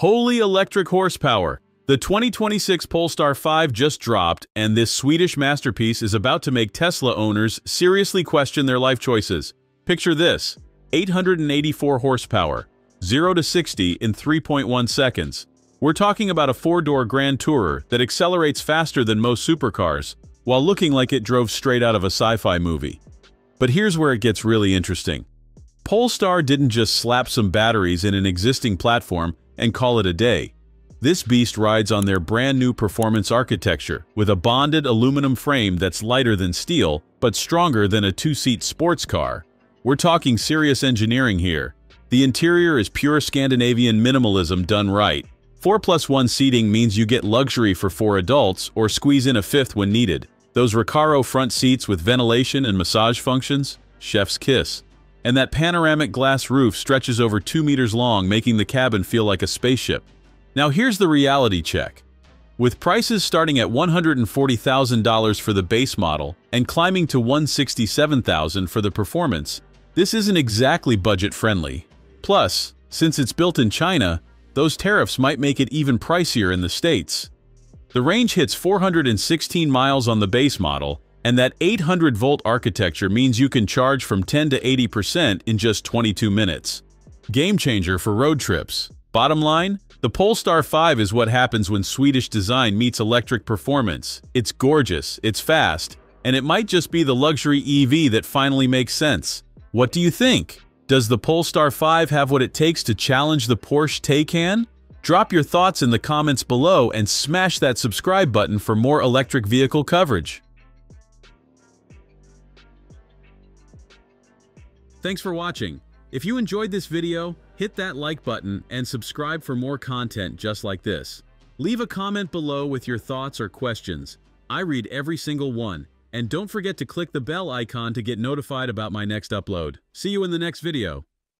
Holy electric horsepower! The 2026 Polestar 5 just dropped, and this Swedish masterpiece is about to make Tesla owners seriously question their life choices. Picture this 884 horsepower, 0 to 60 in 3.1 seconds. We're talking about a four door Grand Tourer that accelerates faster than most supercars, while looking like it drove straight out of a sci fi movie. But here's where it gets really interesting. Polestar didn't just slap some batteries in an existing platform and call it a day. This beast rides on their brand new performance architecture with a bonded aluminum frame that's lighter than steel but stronger than a two-seat sports car. We're talking serious engineering here. The interior is pure Scandinavian minimalism done right. 4 plus 1 seating means you get luxury for 4 adults or squeeze in a fifth when needed. Those Recaro front seats with ventilation and massage functions? Chef's kiss. And that panoramic glass roof stretches over 2 meters long making the cabin feel like a spaceship. Now here's the reality check. With prices starting at $140,000 for the base model and climbing to $167,000 for the performance, this isn't exactly budget-friendly. Plus, since it's built in China, those tariffs might make it even pricier in the States. The range hits 416 miles on the base model and that 800-volt architecture means you can charge from 10 to 80% in just 22 minutes. Game changer for road trips. Bottom line, the Polestar 5 is what happens when Swedish design meets electric performance. It's gorgeous, it's fast, and it might just be the luxury EV that finally makes sense. What do you think? Does the Polestar 5 have what it takes to challenge the Porsche Taycan? Drop your thoughts in the comments below and smash that subscribe button for more electric vehicle coverage. Thanks for watching. If you enjoyed this video, hit that like button and subscribe for more content just like this. Leave a comment below with your thoughts or questions. I read every single one. And don't forget to click the bell icon to get notified about my next upload. See you in the next video.